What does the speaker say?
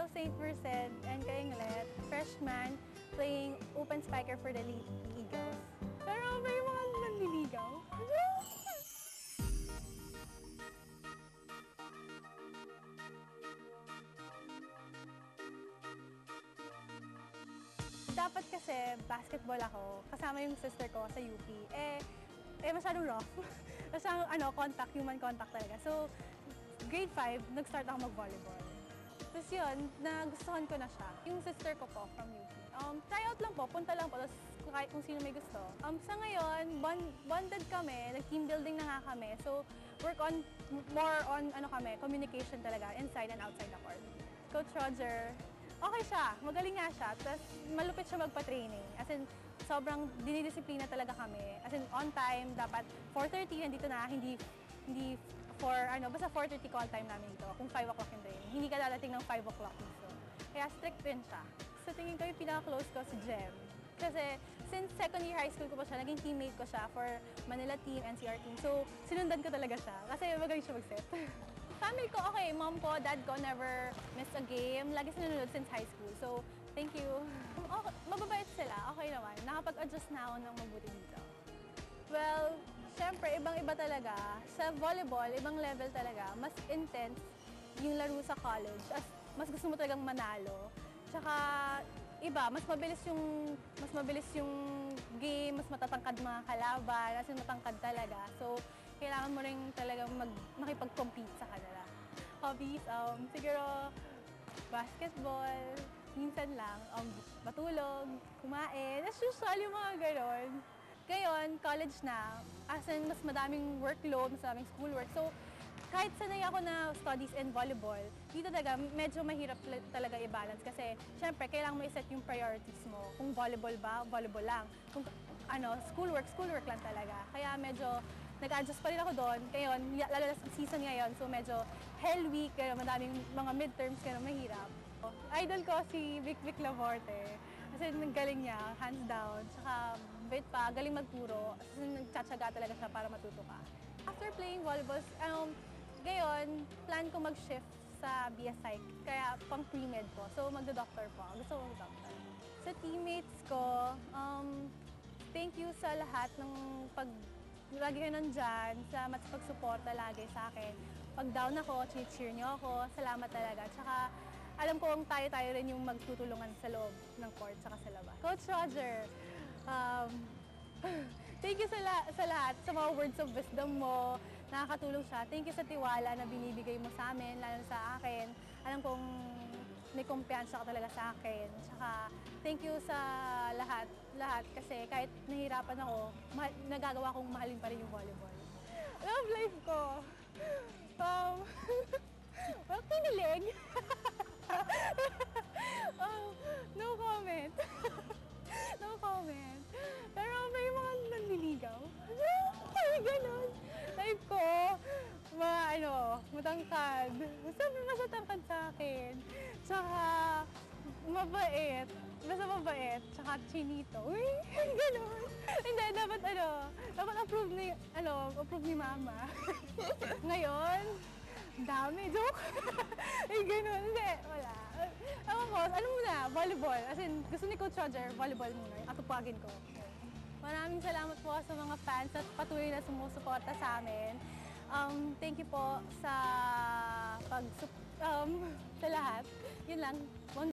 still St. Merced and Kainglet, freshman, playing open spiker for the Lady Eagles. Pero may mga nanliligaw. Dapat kasi basketball ako, kasama yung sister ko sa UP. Eh, eh masyadong rough. masyadong ano, contact, human contact talaga. So, grade 5, nag-start ako mag-volleyball. Tapos yun, nagustuhan ko na siya. Yung sister ko po from UP. Um, tryout lang po, punta lang po, tapos kahit kung sino may gusto. Um, sa ngayon, bond, bonded kami, nag-team building na nga kami. So, work on, more on ano kami, communication talaga, inside and outside the court. Coach Roger, okay siya, magaling nga siya, tapos malupit siya magpa-training. As in, sobrang dinidisiplina talaga kami. As in, on time, dapat 4.30 nandito na, hindi, hindi for, ano, basta 4.30 call time namin dito, kung 5 o'clock. Hindi ka dadating ng 5 o'clock dito. Kaya strict din siya. Sa tingin ko, yung pinaka-close ko si Jem. Kasi since second year high school ko pa siya, naging teammate ko siya for Manila team, NCR team. So, sinundan ko talaga siya kasi magaling siya mag-set. Family ko, okay. Mom ko, dad ko, never missed a game. Lagi sinunod since high school. So, thank you. Okay, mababait sila. Okay naman. Nakapag-adjust na ako ng mabuti dito. Well, syempre, ibang-iba talaga. Sa volleyball, ibang level talaga. Mas intense yung laro sa college. As, mas gusto mo talagang manalo. Tsaka, iba, mas mabilis yung mas mabilis yung game, mas matatangkad mga kalaban, kasi matangkad talaga. So, kailangan mo rin talagang mag, makipag-compete sa kanila. Hobbies, um, siguro, basketball, minsan lang, um, matulog, kumain, as usual yung mga ganon. Ngayon, college na, as in, mas madaming workload, mas madaming schoolwork. So, kahit sanay ako na studies and volleyball, dito talaga medyo mahirap tala- talaga i-balance kasi syempre kailangan mo i-set yung priorities mo. Kung volleyball ba, volleyball lang. Kung ano, schoolwork, schoolwork lang talaga. Kaya medyo nag-adjust pa rin ako doon. Ngayon, lalo na season ngayon, so medyo hell week, kaya madaming mga midterms, kaya mahirap. Idol ko si Vic Vic Lavorte. Kasi ang galing niya, hands down. Tsaka bait pa, galing magturo. Kasi nagtsatsaga talaga siya para matuto ka. After playing volleyball, um, ngayon, plan ko mag-shift sa BS. Kaya pang pre-med po. So magdo-doctor po. Gusto ko mag-doctor. Sa teammates ko, um, thank you sa lahat ng pag lagi kayo nandyan, sa pagsuporta lagi sa akin. Pag down ako, cheer niyo ako, salamat talaga. Tsaka alam ko ang tayo-tayo rin yung magtutulungan sa loob ng court saka sa labas. Coach Roger, um, thank you sa, la- sa lahat, sa mga words of wisdom mo. Nakakatulong siya. Thank you sa tiwala na binibigay mo sa amin, lalo sa akin. Alam kong may kumpiyansa ka talaga sa akin. Tsaka, thank you sa lahat, lahat. Kasi kahit nahihirapan ako, ma- nagagawa kong mahalin pa rin yung volleyball. Love life ko. Um, well, kinilig. matangkad. Sabi mas matangkad sa akin. Tsaka, mabait. Basta mabait. Tsaka chinito. Uy, ganun. Hindi, dapat ano, dapat approve ni, ano, approve ni mama. Ngayon, dami. Joke. Ay, ganun. Hindi, wala. Ewan ko, ano muna, volleyball. As in, gusto ni Coach Roger, volleyball muna. Atupagin ko. Maraming salamat po sa mga fans at patuloy na sumusuporta sa amin. Um, thank you po sa pag um, sa lahat. Yun lang.